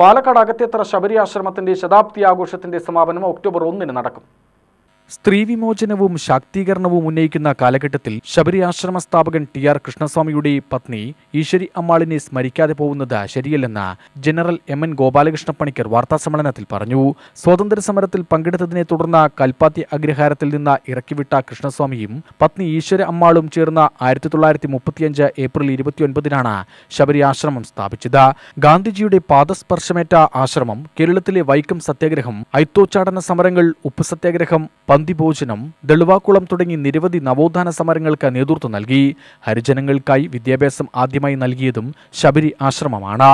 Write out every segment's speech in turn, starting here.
പാലക്കാട് അകത്തേത്തറ ശബരി ആശ്രമത്തിന്റെ ശതാബ്ദി ആഘോഷത്തിന്റെ സമാപനം ഒക്ടോബർ ഒന്നിന് നടക്കും. സ്ത്രീ വിമോചനവും ശാക്തീകരണവും ഉന്നയിക്കുന്ന കാലഘട്ടത്തിൽ ശബരി ആശ്രമ സ്ഥാപകൻ ടി ആർ കൃഷ്ണസ്വാമിയുടെ പത്നി ഈശ്വരി അമ്മാളിനെ സ്മരിക്കാതെ പോകുന്നത് ശരിയല്ലെന്ന് general M N Gopalakrishna Panicker വാർത്താസമ്മേളനത്തിൽ പറഞ്ഞു. സ്വാതന്ത്ര്യ സമരത്തിൽ പങ്കെടുത്തതിനെ തുടർന്ന് കൽപ്പാത്തി അഗ്രഹാരത്തിൽ നിന്ന് ഇറക്കിവിട്ട കൃഷ്ണസ്വാമിയും പത്നി ഈശ്വര അമ്മാളും ചേർന്ന ആയിരത്തി തൊള്ളായിരത്തി മുപ്പത്തിയഞ്ച് ഏപ്രിൽ ഇരുപത്തിയൊൻപതിനാണ് ശബരി ആശ്രമം സ്ഥാപിച്ചത്. ഗാന്ധിജിയുടെ പാദസ്പർശമേറ്റ ആശ്രമം കേരളത്തിലെ വൈക്കം സത്യാഗ്രഹം ഐത്തോച്ചാടന സമരങ്ങൾ ഉപ്പ് സത്യാഗ്രഹം പന്തിഭോജനം ദളുവാക്കുളം തുടങ്ങി നിരവധി നവോത്ഥാന സമരങ്ങൾക്ക് നേതൃത്വം നൽകി. ഹരിജനങ്ങൾക്കായി വിദ്യാഭ്യാസം ആദ്യമായി നൽകിയതും ശബരി ആശ്രമമാണ്.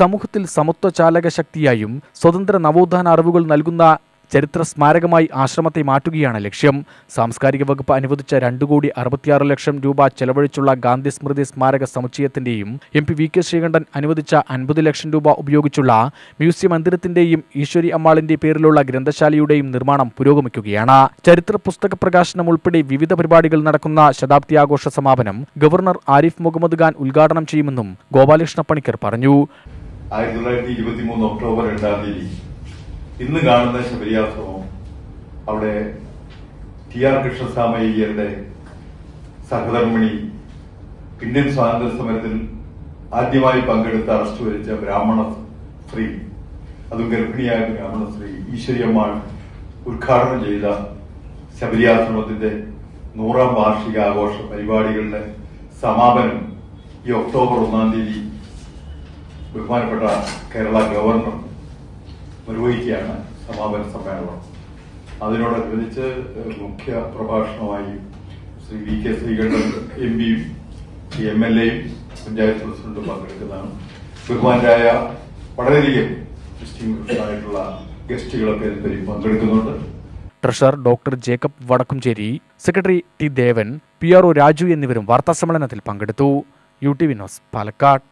സമൂഹത്തിൽ സമത്വ ചാലക ശക്തിയായും സ്വതന്ത്ര നവോത്ഥാന അറിവുകൾ നൽകുന്ന ചരിത്ര സ്മാരകമായി ആശ്രമത്തെ മാറ്റുകയാണ് ലക്ഷ്യം. സാംസ്കാരിക വകുപ്പ് അനുവദിച്ച രണ്ടു കോടി അറുപത്തിയാറ് ലക്ഷം രൂപ ചെലവഴിച്ചുള്ള ഗാന്ധി സ്മൃതി സ്മാരക സമുച്ചയത്തിന്റെയും M P V K Sreekandan അനുവദിച്ച അൻപത് ലക്ഷം രൂപ ഉപയോഗിച്ചുള്ള മ്യൂസിയം മന്ദിരത്തിന്റെയും ഈശ്വരി അമ്മാളിന്റെ പേരിലുള്ള ഗ്രന്ഥശാലയുടെയും നിർമ്മാണം പുരോഗമിക്കുകയാണ്. ചരിത്ര പുസ്തക പ്രകാശനം ഉൾപ്പെടെ വിവിധ പരിപാടികൾ നടക്കുന്ന ശതാബ്ദി ആഘോഷ സമാപനം ഗവർണർ ആരിഫ് മുഹമ്മദ് ഖാൻ ഉദ്ഘാടനം ചെയ്യുമെന്നും ഗോപാലകൃഷ്ണ പണിക്കർ പറഞ്ഞു. ആയിരത്തി തൊള്ളായിരത്തി ഇരുപത്തി മൂന്ന് ഒക്ടോബർ രണ്ടാം തീയതി ഇന്ന് കാണുന്ന ശബരിയാശ്രമം അവിടെ ടി ആർ കൃഷ്ണസ്വാമയ്യരുടെ സഹധർമ്മിണി ഇന്ത്യൻ സ്വാതന്ത്ര്യ സമരത്തിൽ ആദ്യമായി പങ്കെടുത്ത് അറസ്റ്റ് വരിച്ച ബ്രാഹ്മണ സ്ത്രീ അതും ഗർഭിണിയായ ബ്രാഹ്മണ സ്ത്രീ ഈശ്വര്യമ്മ ഉദ്ഘാടനം ചെയ്ത ശബരിയാശ്രമത്തിന്റെ നൂറാം വാർഷിക ആഘോഷ പരിപാടികളുടെ സമാപനം ഈ ഒക്ടോബർ ഒന്നാം തീയതി ബഹുമാനപ്പെട്ട കേരള ഗവർണർ നിർവഹിക്കുകയാണ് സമാപന സമ്മേളനം. അതിനോടനുബന്ധിച്ച് മുഖ്യ പ്രഭാഷണമായി Shri V K Sreekandan M പിയും എം എൽ എയും പഞ്ചായത്ത് പ്രസിഡന്റും പങ്കെടുക്കുന്നതാണ്. ബഹുമാനരായ വളരെയധികം ഡിസ്റ്റിംഗ്വിഷ്ഡ് ആയിട്ടുള്ള ഗസ്റ്റുകളൊക്കെ ഇതിൽ പങ്കെടുക്കുന്നുണ്ട്. Treasurer doctor Jacob Vadakkumchery secretary T Devan P R O Raju എന്നിവരും വാർത്താസമ്മേളനത്തിൽ പങ്കെടുത്തു. U T Vinos Palakkad.